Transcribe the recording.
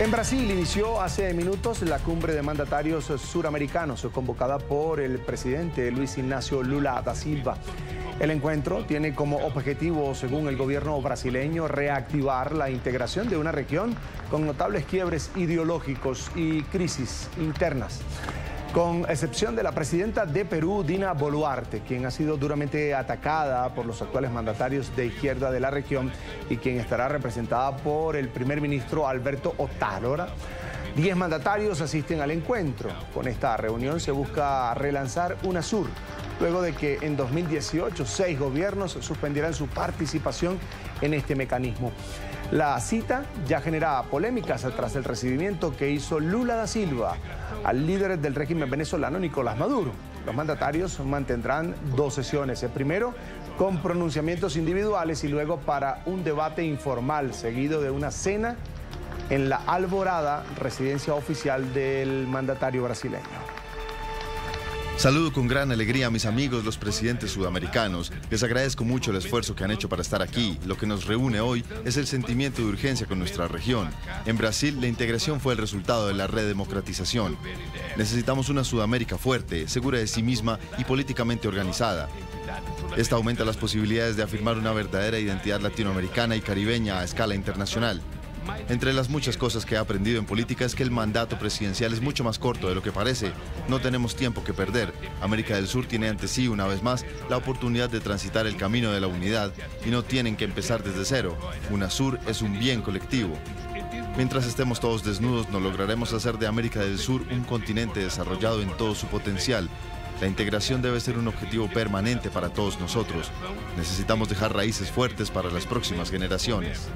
En Brasil inició hace minutos la cumbre de mandatarios suramericanos convocada por el presidente Luis Ignacio Lula da Silva. El encuentro tiene como objetivo, según el gobierno brasileño, reactivar la integración de una región con notables quiebres ideológicos y crisis internas con excepción de la presidenta de Perú, Dina Boluarte, quien ha sido duramente atacada por los actuales mandatarios de izquierda de la región y quien estará representada por el primer ministro Alberto Otálora. Diez mandatarios asisten al encuentro. Con esta reunión se busca relanzar UNASUR, luego de que en 2018 seis gobiernos suspendieran su participación en este mecanismo. La cita ya genera polémicas tras el recibimiento que hizo Lula da Silva al líder del régimen venezolano Nicolás Maduro. Los mandatarios mantendrán dos sesiones. El primero con pronunciamientos individuales y luego para un debate informal seguido de una cena en la Alborada, residencia oficial del mandatario brasileño. Saludo con gran alegría a mis amigos los presidentes sudamericanos. Les agradezco mucho el esfuerzo que han hecho para estar aquí. Lo que nos reúne hoy es el sentimiento de urgencia con nuestra región. En Brasil, la integración fue el resultado de la redemocratización. Necesitamos una Sudamérica fuerte, segura de sí misma y políticamente organizada. Esta aumenta las posibilidades de afirmar una verdadera identidad latinoamericana y caribeña a escala internacional. Entre las muchas cosas que he aprendido en política es que el mandato presidencial es mucho más corto de lo que parece. No tenemos tiempo que perder. América del Sur tiene ante sí, una vez más, la oportunidad de transitar el camino de la unidad y no tienen que empezar desde cero. UNASUR es un bien colectivo. Mientras estemos todos desnudos, no lograremos hacer de América del Sur un continente desarrollado en todo su potencial. La integración debe ser un objetivo permanente para todos nosotros. Necesitamos dejar raíces fuertes para las próximas generaciones.